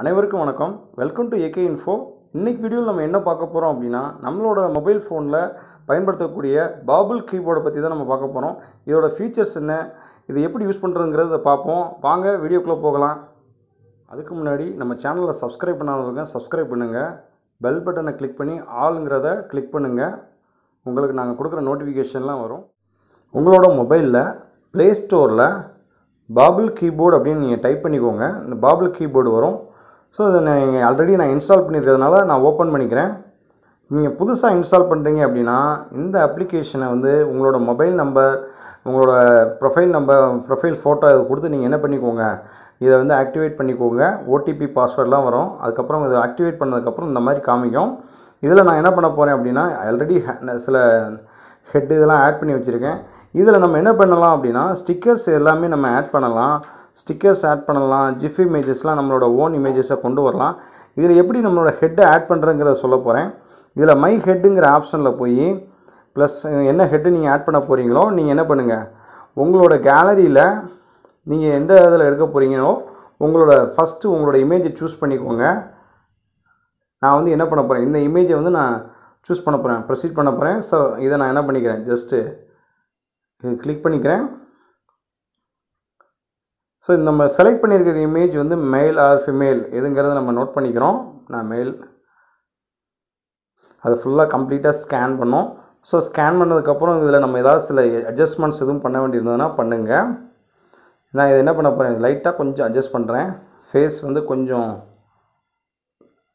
அனைவருக்கும் வணக்கம். Welcome to AK info இன்றைக்கி வீடியோவில் நம்ம என்ன பார்க்க போகிறோம் அப்படின்னா நம்மளோட மொபைல் ஃபோனில் பயன்படுத்தக்கூடிய பாபுல் கீபோர்டை பற்றி தான் நம்ம பார்க்க போகிறோம் இதோட ஃபீச்சர்ஸ் என்ன இது எப்படி யூஸ் பண்ணுறதுங்கிறத பார்ப்போம். வாங்க வீடியோக்குள்ளே போகலாம். அதுக்கு முன்னாடி நம்ம சேனலில் சப்ஸ்கிரைப் பண்ணாதவங்க சப்ஸ்கிரைப் பண்ணுங்கள் பெல் பட்டனை கிளிக் பண்ணி ஆளுங்கிறத கிளிக் பண்ணுங்கள் உங்களுக்கு நாங்கள் கொடுக்குற நோட்டிஃபிகேஷன்லாம் வரும். உங்களோட மொபைலில் ப்ளே ஸ்டோரில் பாபிள் கீபோர்டு அப்படின்னு நீங்கள் டைப் பண்ணிக்கோங்க. இந்த பாபிள் கீபோர்டு வரும். ஸோ இதை நீங்கள் ஆல்ரெடி நான் இன்ஸ்டால் பண்ணியிருக்கிறதுனால நான் ஓப்பன் பண்ணிக்கிறேன். நீங்கள் புதுசாக இன்ஸ்டால் பண்ணுறீங்க அப்படின்னா இந்த அப்ளிகேஷனை வந்து உங்களோட மொபைல் நம்பர் உங்களோட ப்ரொஃபைல் நம்பர் ப்ரொஃபைல் ஃபோட்டோ இதை கொடுத்து நீங்கள் என்ன பண்ணிக்கோங்க? இதை வந்து ஆக்டிவேட் பண்ணிக்கோங்க. ஓடிபி பாஸ்வேர்ட்லாம் வரும். அதுக்கப்புறம் இதை ஆக்டிவேட் பண்ணதுக்கப்புறம் இந்த மாதிரி காமிக்கும். இதில் நான் என்ன பண்ண போகிறேன் அப்படின்னா ஆல்ரெடி சில ஹெட் இதெல்லாம் ஆட் பண்ணி வச்சுருக்கேன். இதில் நம்ம என்ன பண்ணலாம் அப்படின்னா ஸ்டிக்கர்ஸ் எல்லாமே நம்ம ஆட் பண்ணலாம். ஸ்டிக்கர்ஸ் ஆட் பண்ணலாம் ஜிஃப் இமேஜஸ்லாம் நம்மளோட ஓன் இமேஜஸை கொண்டு வரலாம். இதில் எப்படி நம்மளோட ஹெட்டை ஆட் பண்ணுறங்கிறத சொல்ல போகிறேன் இதில் மை ஹெட்டுங்கிற ஆப்ஷனில் போய் ப்ளஸ் என்ன ஹெட்டு நீங்கள் ஆட் பண்ண போகிறீங்களோ நீங்கள் என்ன பண்ணுங்கள் உங்களோட கேலரியில் நீங்கள் எந்த இதில் எடுக்க போகிறீங்களோ உங்களோட ஃபஸ்ட்டு உங்களோட இமேஜை சூஸ் பண்ணிக்கோங்க. நான் வந்து என்ன பண்ண போகிறேன் இந்த இமேஜை வந்து நான் சூஸ் பண்ண போகிறேன் ப்ரொசீட் பண்ண போகிறேன் ஸோ இதை நான் என்ன பண்ணிக்கிறேன்? ஜஸ்ட்டு கிளிக் பண்ணிக்கிறேன். ஸோ நம்ம செலக்ட் பண்ணியிருக்கிற இமேஜ் வந்து மேல் ஆர் ஃபிமேல் எதுங்கிறத நம்ம நோட் பண்ணிக்கிறோம். நான் மேல் அதை ஃபுல்லாக கம்ப்ளீட்டாக ஸ்கேன் பண்ணோம். ஸோ ஸ்கேன் பண்ணதுக்கப்புறம் இதில் நம்ம ஏதாவது சில அட்ஜஸ்ட்மெண்ட்ஸ் எதுவும் பண்ண வேண்டியிருந்ததுன்னா பண்ணுங்கள் நான் இதை என்ன பண்ண போகிறேன் லைட்டாக கொஞ்சம் அட்ஜஸ்ட் பண்ணுறேன் ஃபேஸ் வந்து கொஞ்சம்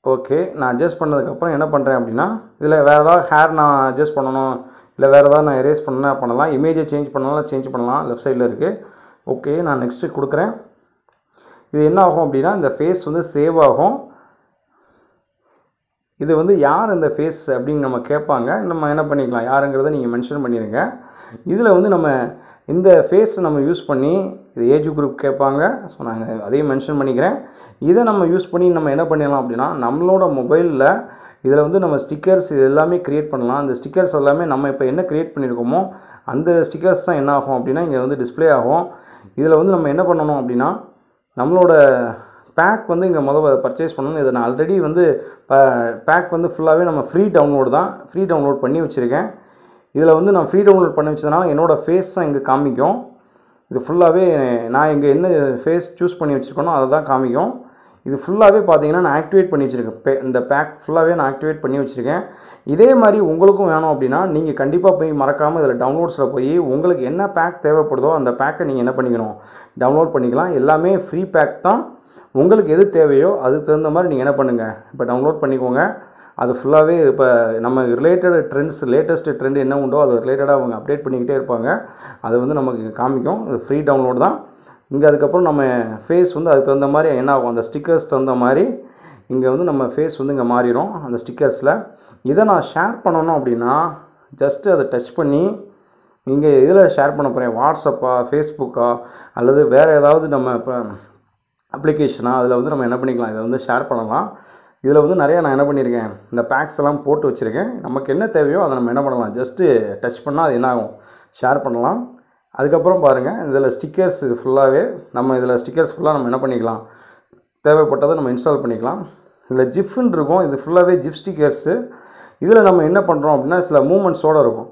ஓகே நான் அட்ஜஸ்ட் பண்ணதுக்கப்புறம் என்ன பண்ணுறேன் அப்படின்னா இதில் வேறு ஏதாவது ஹேர் நான் அட்ஜஸ்ட் பண்ணணும் இல்லை வேறு ஏதாவது நான் எரேஸ் பண்ணால் பண்ணலாம். இமேஜை சேஞ்ச் பண்ணலாம் சேஞ்ச் பண்ணலாம். லெஃப்ட் சைடில் இருக்குது ஓகே நான் நெக்ஸ்ட்டு கொடுக்குறேன். இது என்ன ஆகும் அப்படின்னா இந்த ஃபேஸ் வந்து சேவ் ஆகும். இது வந்து யார் இந்த ஃபேஸ் அப்படின்னு நம்ம கேட்பாங்க. நம்ம என்ன பண்ணிக்கலாம்? யாருங்கிறத நீங்கள் மென்ஷன் பண்ணிடுங்க இதில் வந்து நம்ம இந்த ஃபேஸ் நம்ம யூஸ் பண்ணி இது ஏஜ் குரூப் கேட்பாங்க. ஸோ நாங்கள் அதையும் மென்ஷன் பண்ணிக்கிறேன். இதை நம்ம யூஸ் பண்ணி நம்ம என்ன பண்ணிடலாம் அப்படின்னா நம்மளோட மொபைலில் இதில் வந்து நம்ம ஸ்டிக்கர்ஸ் இது எல்லாமே க்ரியேட் பண்ணலாம். அந்த ஸ்டிக்கர்ஸ் எல்லாமே நம்ம இப்போ என்ன க்ரியேட் பண்ணியிருக்கோமோ அந்த ஸ்டிக்கர்ஸ் தான் என்ன ஆகும் அப்படின்னா இங்கே வந்து டிஸ்ப்ளே ஆகும். இதில் வந்து நம்ம என்ன பண்ணணும் அப்படின்னா நம்மளோட பேக் வந்து இங்கே முதல்ல பர்ச்சேஸ் பண்ணணும். இதை நான் ஆல்ரெடி வந்து பேக் வந்து ஃபுல்லாகவே நம்ம ஃப்ரீ டவுன்லோடு தான் ஃப்ரீ டவுன்லோட் பண்ணி வச்சுருக்கேன். இதில் வந்து நான் ஃப்ரீ டவுன்லோட் பண்ணி வச்சதுனால என்னோடய ஃபேஸ் தான் இங்கே காமிக்கும். இது ஃபுல்லாகவே நான் இங்கே என்ன ஃபேஸ் சூஸ் பண்ணி வச்சுருக்கேனோ அதை தான் காமிக்கும். இது ஃபுல்லாகவே பார்த்தீங்கன்னா நான் ஆக்டிவேட் பண்ணி வச்சுருக்கேன். பே இந்த பேக் ஃபுல்லாகவே நான் ஆக்டிவேட் பண்ணி வச்சுருக்கேன். இதே மாதிரி உங்களுக்கும் வேணும் அப்படின்னா நீங்கள் கண்டிப்பாக போய் மறக்காமல் இதில் டவுன்லோட்ஸில் போய் உங்களுக்கு என்ன பேக் தேவைப்படுதோ அந்த பேக்கை நீங்கள் என்ன பண்ணிக்கணும்? டவுன்லோட் பண்ணிக்கலாம். எல்லாமே ஃப்ரீ பேக் தான். உங்களுக்கு எது தேவையோ அதுக்கு தகுந்த மாதிரி நீங்கள் என்ன பண்ணுங்கள் இப்போ டவுன்லோட் பண்ணிக்கோங்க. அது ஃபுல்லாகவே இப்போ நம்ம ரிலேட்டட் ட்ரெண்ட்ஸ் லேட்டஸ்ட் ட்ரெண்ட் என்ன உண்டோ அது ரிலேட்டடாக அவங்க அப்டேட் பண்ணிக்கிட்டே இருப்பாங்க. அது வந்து நமக்கு காமிக்கும். இது ஃப்ரீ டவுன்லோட் தான். இங்கே அதுக்கப்புறம் நம்ம ஃபேஸ் வந்து அதுக்கு தகுந்த மாதிரி என்ன ஆகும்? அந்த ஸ்டிக்கர்ஸ் தகுந்த மாதிரி இங்கே வந்து நம்ம ஃபேஸ் வந்து இங்கே மாறிடும் அந்த ஸ்டிக்கர்ஸில் இதை நான் ஷேர் பண்ணணும் அப்படின்னா ஜஸ்ட்டு அதை டச் பண்ணி இங்கே இதில் ஷேர் பண்ண போகிறேன் வாட்ஸ்அப்பா ஃபேஸ்புக்கா அல்லது வேறு ஏதாவது நம்ம இப்போ அப்ளிகேஷனாக அதில் வந்து நம்ம என்ன பண்ணிக்கலாம்? இதை வந்து ஷேர் பண்ணலாம். இதில் வந்து நிறையா நான் என்ன பண்ணியிருக்கேன்? இந்த பேக்ஸ் எல்லாம் போட்டு வச்சுருக்கேன். நமக்கு என்ன தேவையோ அதை நம்ம என்ன பண்ணலாம்? ஜஸ்ட்டு டச் பண்ணால் அது என்ன ஆகும்? ஷேர் பண்ணலாம். அதுக்கப்புறம் பாருங்கள் இதில் ஸ்டிக்கர்ஸ் இது ஃபுல்லாகவே நம்ம இதில் ஸ்டிக்கர்ஸ் ஃபுல்லாக நம்ம என்ன பண்ணிக்கலாம்? தேவைப்பட்டதை நம்ம இன்ஸ்டால் பண்ணிக்கலாம். இதில் ஜிஃப்னு இருக்கும் இது ஃபுல்லாகவே ஜிப் ஸ்டிக்கர்ஸு இதில் நம்ம என்ன பண்ணுறோம் அப்படின்னா சில மூமெண்ட்ஸோடு இருக்கும்.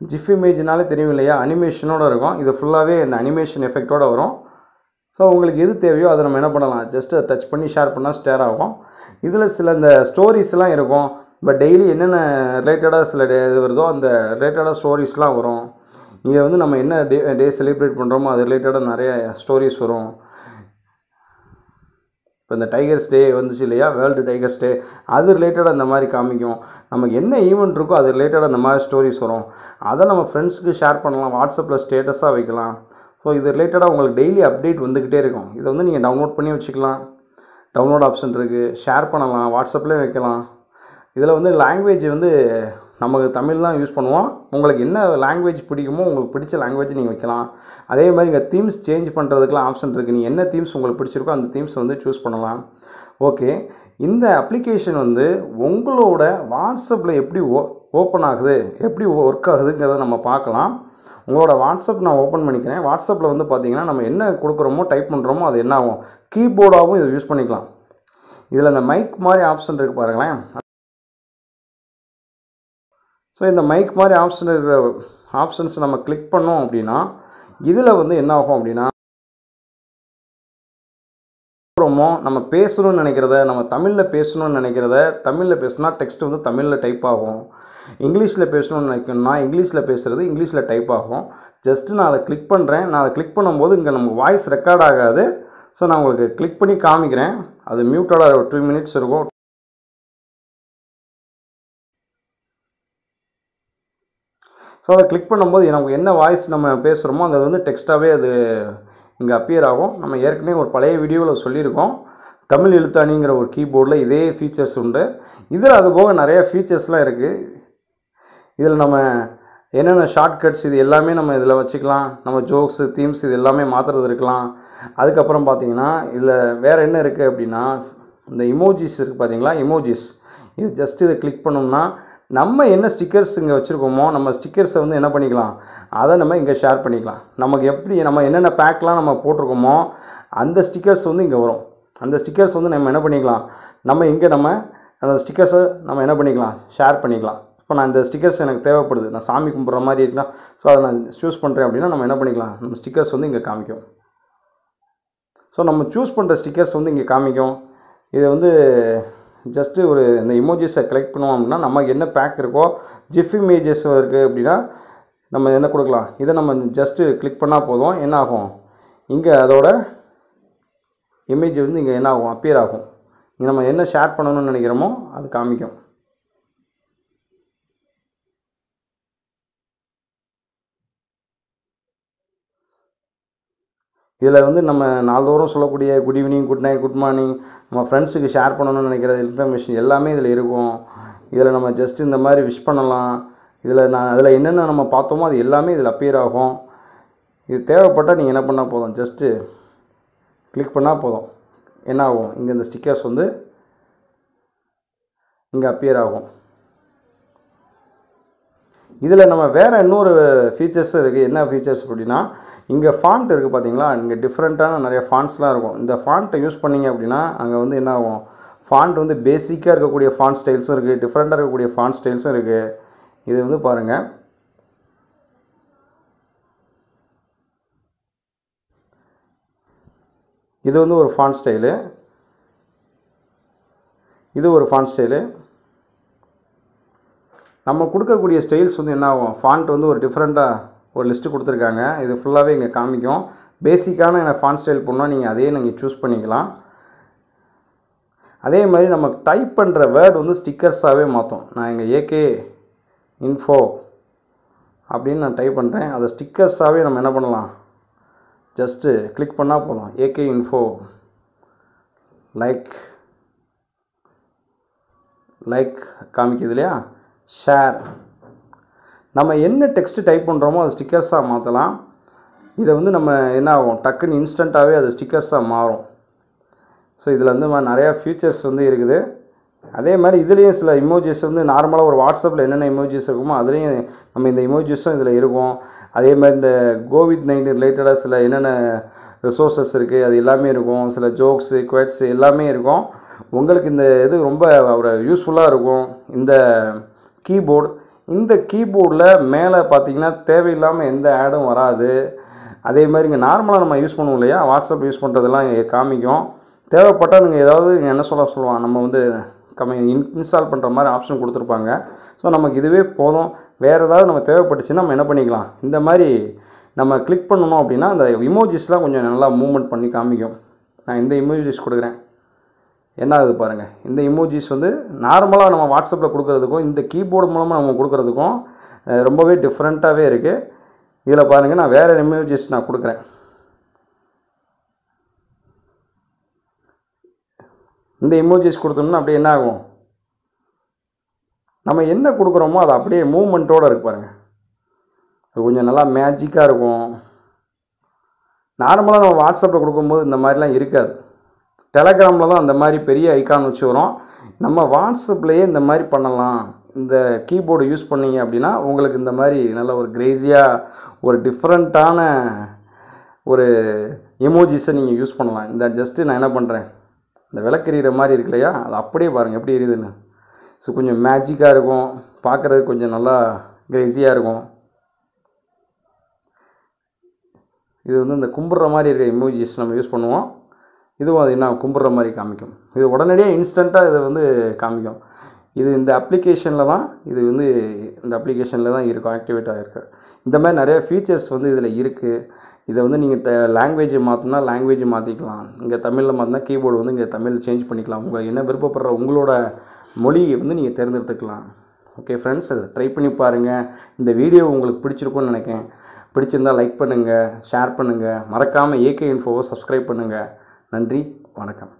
ஜிஃப் இமேஜ்னாலே தெரியும் இல்லையா? அனிமேஷனோடு இருக்கும். இது ஃபுல்லாகவே இந்த அனிமேஷன் எஃபெக்டோடு வரும். ஸோ உங்களுக்கு எது தேவையோ அதை நம்ம என்ன பண்ணலாம்? ஜஸ்ட்டு டச் பண்ணி ஷேர் பண்ணால் ஸ்டேர் ஆகும். இதில் சில இந்த ஸ்டோரிஸ்லாம் இருக்கும். இப்போ டெய்லி என்னென்ன ரிலேட்டடாக சில இது வருதோ அந்த ரிலேட்டடாக ஸ்டோரிஸ்லாம் வரும். இங்கே வந்து நம்ம என்ன டே டே செலிப்ரேட் பண்ணுறோமோ அது ரிலேட்டடாக நிறைய ஸ்டோரிஸ் வரும். இப்போ இந்த டைகர்ஸ் டே வந்துச்சு இல்லையா? வேர்ல்டு டைகர்ஸ் டே அது ரிலேட்டடாக அந்த மாதிரி காமிக்கும். நமக்கு என்ன ஈவெண்ட் இருக்கோ அது ரிலேட்டடாக அந்த மாதிரி ஸ்டோரிஸ் வரும். அதை நம்ம ஃப்ரெண்ட்ஸுக்கு ஷேர் பண்ணலாம். வாட்ஸ்அப்பில் ஸ்டேட்டஸாக வைக்கலாம். ஸோ இது ரிலேட்டடாக உங்களுக்கு டெய்லி அப்டேட் வந்துக்கிட்டே இருக்கும். இதை வந்து நீங்கள் டவுன்லோட் பண்ணி வச்சுக்கலாம். டவுன்லோட் ஆப்ஷன் இருக்குது ஷேர் பண்ணலாம். வாட்ஸ்அப்லேயே வைக்கலாம். இதில் வந்து லாங்குவேஜ் வந்து நமக்கு தமிழ் தான் யூஸ் பண்ணுவோம். உங்களுக்கு என்ன லாங்குவேஜ் பிடிக்குமோ உங்களுக்கு பிடிச்ச லாங்குவேஜ் நீங்கள் வைக்கலாம். அதே மாதிரி இங்கே தீம்ஸ் சேஞ்ச் பண்ணுறதுக்குலாம் ஆப்ஷன் இருக்குது நீங்கள் என்ன தீம்ஸ் உங்களுக்கு பிடிச்சிருக்கோ அந்த தீம்ஸ் வந்து சூஸ் பண்ணலாம். ஓகே இந்த அப்ளிகேஷன் வந்து உங்களோட வாட்ஸ்அப்பில் எப்படி ஓ ஓப்பன் ஆகுது எப்படி ஒர்க் ஆகுதுங்கிறத நம்ம பார்க்கலாம். உங்களோட வாட்ஸ்அப் நான் ஓப்பன் பண்ணிக்கிறேன். வாட்ஸ்அப்பில் வந்து பார்த்திங்கன்னா நம்ம என்ன கொடுக்குறோமோ டைப் பண்ணுறோமோ அது என்ன ஆகும்? கீபோர்டாகவும் இதை யூஸ் பண்ணிக்கலாம். இதில் அந்த மைக் மாதிரி ஆப்ஷன் இருக்குது பாருங்களேன். ஸோ இந்த மைக் மாதிரி ஆப்ஷன் இருக்கிற ஆப்ஷன்ஸ் நம்ம கிளிக் பண்ணோம் அப்படின்னா இதில் வந்து என்ன ஆகும் அப்படின்னா அப்புறமோ நம்ம பேசணும்னு நினைக்கிறத நம்ம தமிழில் பேசணும்னு நினைக்கிறத தமிழில் பேசுனா டெக்ஸ்ட் வந்து தமிழில் டைப் ஆகும். இங்கிலீஷில் பேசணும்னு நினைக்கணும்னா இங்கிலீஷில் பேசுகிறது இங்கிலீஷில் டைப் ஆகும். ஜஸ்ட்டு நான் அதை கிளிக் பண்ணுறேன் நான் அதை கிளிக் பண்ணும்போது இங்கே நம்ம வாய்ஸ் ரெக்கார்ட் ஆகாது. ஸோ நான் உங்களுக்கு கிளிக் பண்ணி காமிக்கிறேன். அது மியூட்டடாக ஒரு டூ மினிட்ஸ் இருக்கும். ஸோ அதை கிளிக் பண்ணும்போது நமக்கு என்ன வாய்ஸ் நம்ம பேசுகிறோமோ அது வந்து டெக்ஸ்ட்டாகவே அது இங்கே அப்பியர் ஆகும். நம்ம ஏற்கனவே ஒரு பழைய வீடியோவில் சொல்லியிருக்கோம். தமிழ் எழுத்தாணிங்கிற ஒரு கீபோர்டில் இதே ஃபீச்சர்ஸ் உண்டு. இதில் அது போக நிறைய ஃபீச்சர்ஸ்லாம் இருக்குது இதில் நம்ம என்னென்ன ஷார்ட்கட்ஸ் இது எல்லாமே நம்ம இதில் வச்சுக்கலாம். நம்ம ஜோக்ஸு தீம்ஸ் இது எல்லாமே மாற்றுறது இருக்கலாம். அதுக்கப்புறம் பார்த்தீங்கன்னா இதில் வேறு என்ன இருக்குது அப்படின்னா இந்த இமோஜிஸ் இருக்குது பார்த்தீங்களா இமோஜிஸ் இது ஜஸ்ட் இதை கிளிக் பண்ணோம்னா நம்ம என்ன ஸ்டிக்கர்ஸ் இங்கே வச்சுருக்கோமோ நம்ம ஸ்டிக்கர்ஸை வந்து என்ன பண்ணிக்கலாம்? அதை நம்ம இங்கே ஷேர் பண்ணிக்கலாம். நமக்கு எப்படி நம்ம என்னென்ன பேக்லாம் நம்ம போட்டிருக்கோமோ அந்த ஸ்டிக்கர்ஸ் வந்து இங்கே வரும். அந்த ஸ்டிக்கர்ஸ் வந்து நம்ம என்ன பண்ணிக்கலாம்? நம்ம இங்கே நம்ம அந்த ஸ்டிக்கர்ஸை நம்ம என்ன பண்ணிக்கலாம்? ஷேர் பண்ணிக்கலாம். இப்போ நான் இந்த ஸ்டிக்கர்ஸ் எனக்கு தேவைப்படுது. நான் சாமி கும்பிட்ற மாதிரி இருக்கலாம். ஸோ அதை நான் சூஸ் பண்ணுறேன் அப்படின்னா நம்ம என்ன பண்ணிக்கலாம்? நம்ம ஸ்டிக்கர்ஸ் வந்து இங்கே காமிக்கும். ஸோ நம்ம சூஸ் பண்ணுற ஸ்டிக்கர்ஸ் வந்து இங்கே காமிக்கும். இதை வந்து ஜஸ்ட்டு ஒரு இந்த இமோஜிஸை கலெக்ட் பண்ணுவோம் அப்படின்னா நமக்கு என்ன பேக் இருக்கோ ஜிஃப் இமேஜஸ் இருக்குது அப்படின்னா நம்ம என்ன கொடுக்கலாம்? இதை நம்ம ஜஸ்ட்டு கிளிக் பண்ணால் போதும். என்ன ஆகும்? இங்கே அதோட இமேஜ் வந்து இங்கே என்ன ஆகும்? அப்பியர் ஆகும். இங்கே நம்ம என்ன ஷேர் பண்ணணும்னு நினைக்கிறோமோ அது காமிக்கும். இதில் வந்து நம்ம நாள்தோறும் சொல்லக்கூடிய good evening good night good morning நம்ம ஃப்ரெண்ட்ஸுக்கு ஷேர் பண்ணணும்னு நினைக்கிற இன்ஃபர்மேஷன் எல்லாமே இதில் இருக்கும். இதில் நம்ம ஜஸ்ட் இந்த மாதிரி விஷ் பண்ணலாம். இதில் நான் அதில் என்னென்ன நம்ம பார்த்தோமோ அது எல்லாமே இதில் அப்பியர் ஆகும். இது தேவைப்பட்டால் நீங்கள் என்ன பண்ணால் போதும்? ஜஸ்ட்டு கிளிக் பண்ணால் போதும். என்ன ஆகும்? இங்கே இந்த ஸ்டிக்கர்ஸ் வந்து இங்கே அப்பியர் ஆகும். இதில் நம்ம வேறு இன்னொரு ஃபீச்சர்ஸும் இருக்குது என்ன ஃபீச்சர்ஸ் அப்படின்னா இங்கே ஃபாண்ட் இருக்குது பார்த்தீங்களா இங்கே டிஃப்ரெண்ட்டான நிறைய ஃபாண்ட்ஸ்லாம் இருக்கும். இந்த ஃபாண்ட்டை யூஸ் பண்ணிங்க அப்படின்னா அங்கே வந்து என்ன ஆகும்? ஃபாண்ட் வந்து பேசிக்காக இருக்கக்கூடிய ஃபாண்ட் ஸ்டைல்ஸும் இருக்குது டிஃப்ரெண்ட்டாக இருக்கக்கூடிய ஃபாண்ட் ஸ்டைல்ஸும் இருக்குது இது வந்து பாருங்கள் இது வந்து ஒரு ஃபாண்ட் ஸ்டைலு இது ஒரு ஃபாண்ட் ஸ்டைலு நம்ம கொடுக்கக்கூடிய ஸ்டைல்ஸ் வந்து என்ன ஆகும்? ஃபாண்ட் வந்து ஒரு டிஃப்ரெண்ட்டாக ஒரு லிஸ்ட்டு கொடுத்துருக்காங்க. இது ஃபுல்லாகவே இங்கே காமிக்கும். பேசிக்கான எனக்கு ஃபான் ஸ்டைல் பண்ணால் நீங்கள் அதையே நீங்கள் சூஸ் பண்ணிக்கலாம். அதே மாதிரி நம்ம டைப் பண்ணுற வேர்டு வந்து ஸ்டிக்கர்ஸாகவே மாற்றும் நான் இங்கே ஏகே இன்ஃபோ அப்படின்னு நான் டைப் பண்ணுறேன் அதை ஸ்டிக்கர்ஸாகவே நம்ம என்ன பண்ணலாம்? ஜஸ்ட்டு கிளிக் பண்ணால் போதும். ஏகே இன்ஃபோ லைக் லைக் காமிக்குது இல்லையா? ஷேர் நம்ம என்ன டெக்ஸ்ட் டைப் பண்ணுறோமோ அது ஸ்டிக்கர்ஸாக மாற்றலாம் இதை வந்து நம்ம என்ன ஆகும்? டக்குன்னு இன்ஸ்டண்ட்டாகவே அது ஸ்டிக்கர்ஸாக மாறும். ஸோ இதில் வந்து நிறையா ஃபீச்சர்ஸ் வந்து இருக்குது. அதே மாதிரி இதுலேயும் சில இமோஜிஸ் வந்து நார்மலாக ஒரு வாட்ஸ்அப்பில் என்னென்ன இமோஜிஸ் இருக்குமோ அதுலேயும் நம்ம இந்த இமோஜிஸும் இதில் இருக்கும். அதே மாதிரி இந்த கோவிட் நைன்டீன் ரிலேட்டடாக சில என்னென்ன ரிசோர்ஸஸ் இருக்குது அது எல்லாமே இருக்கும். சில ஜோக்ஸு குவெட்ஸு எல்லாமே இருக்கும். உங்களுக்கு இந்த இது ரொம்ப ஒரு யூஸ்ஃபுல்லாக இருக்கும். இந்த கீபோர்டு இந்த கீபோர்டில் மேலே பார்த்தீங்கன்னா தேவையில்லாமல் எந்த ஆடும் வராது. அதே மாதிரி இங்கே நார்மலாக நம்ம யூஸ் பண்ணுவோம் இல்லையா? வாட்ஸ்அப் யூஸ் பண்ணுறதெல்லாம் இங்கே காமிக்கும். தேவைப்பட்டால் நீங்கள் ஏதாவது என்ன சொல்ல சொல்லுவாங்க? நம்ம வந்து கம்மி இன்ஸ்டால் பண்ணுற மாதிரி ஆப்ஷன் கொடுத்துருப்பாங்க. ஸோ நமக்கு இதுவே போதும். வேறு ஏதாவது நம்ம தேவைப்பட்டுச்சுன்னா நம்ம என்ன பண்ணிக்கலாம்? இந்த மாதிரி நம்ம கிளிக் பண்ணணும் அப்படின்னா அந்த இமோஜிஸ்லாம் கொஞ்சம் நல்லா மூவ்மெண்ட் பண்ணி காமிக்கும். நான் இந்த இமோஜிஸ் கொடுக்குறேன். என்ன ஆகுது பாருங்கள் இந்த இமோஜிஸ் வந்து நார்மலாக நம்ம வாட்ஸ்அப்பில் கொடுக்குறதுக்கும் இந்த கீபோர்டு மூலமாக நம்ம கொடுக்குறதுக்கும் ரொம்பவே டிஃப்ரெண்ட்டாகவே இருக்குது இதில் பாருங்கள் நான் வேறு இமோஜிஸ் நான் கொடுக்குறேன். இந்த இமோஜிஸ் கொடுத்தோம்னா அப்படியே என்ன ஆகும் நம்ம என்ன கொடுக்குறோமோ அது அப்படியே மூமெண்ட்டோடு இருக்கு பாருங்கள் அது கொஞ்சம் நல்லா மேஜிக்காக இருக்கும். நார்மலாக நம்ம வாட்ஸ்அப்பில் கொடுக்கும்போது இந்த மாதிரிலாம் இருக்காது. டெலகிராமில் தான் அந்த மாதிரி பெரிய ஐக்கான் வச்சு வரும். நம்ம வாட்ஸ்அப்லேயே இந்த மாதிரி பண்ணலாம்? இந்த கீபோர்டு யூஸ் பண்ணிங்க அப்படின்னா உங்களுக்கு இந்த மாதிரி நல்ல ஒரு கிரேஸியாக ஒரு டிஃப்ரெண்ட்டான ஒரு எமோஜிஸை நீங்கள் யூஸ் பண்ணலாம். இந்த ஜஸ்ட்டு நான் என்ன பண்ணுறேன் இந்த விளக்கெறிகிற மாதிரி இருக்கு இல்லையா? அது அப்படியே பாருங்கள் எப்படி எரியுதுன்னு. ஸோ கொஞ்சம் மேஜிக்காக இருக்கும். பார்க்குறது கொஞ்சம் நல்லா கிரேஸியாக இருக்கும். இது வந்து இந்த கும்பிட்ற மாதிரி இருக்க இமோஜிஸ் நம்ம யூஸ் பண்ணுவோம். இதுவும் அது என்ன கும்பிட்ற மாதிரி காமிக்கும். இது உடனடியாக இன்ஸ்டண்ட்டாக இதை வந்து காமிக்கும். இது இந்த அப்ளிகேஷனில் தான் இது வந்து இந்த அப்ளிகேஷனில் தான் இருக்கும் ஆக்டிவேட் ஆகிருக்கு இந்த மாதிரி நிறைய ஃபீச்சர்ஸ் வந்து இதில் இருக்குது இதை வந்து நீங்கள் த லாங்குவேஜை மாற்றினா லாங்குவேஜ் மாற்றிக்கலாம் இங்கே தமிழில் மாற்றினா கீபோர்டு வந்து இங்கே தமிழ் சேஞ்ச் பண்ணிக்கலாம். உங்கள் என்ன விருப்பப்படுற உங்களோட மொழியை வந்து நீங்கள் தேர்ந்தெடுத்துக்கலாம். ஓகே ஃப்ரெண்ட்ஸ் அதை ட்ரை பண்ணி பாருங்கள் இந்த வீடியோ உங்களுக்கு பிடிச்சிருக்கும்னு நினைக்கிறேன். பிடிச்சிருந்தா லைக் பண்ணுங்கள் ஷேர் பண்ணுங்கள் மறக்காமல் ஏகே இன்ஃபோவை சப்ஸ்கிரைப் பண்ணுங்கள் நன்றி வணக்கம்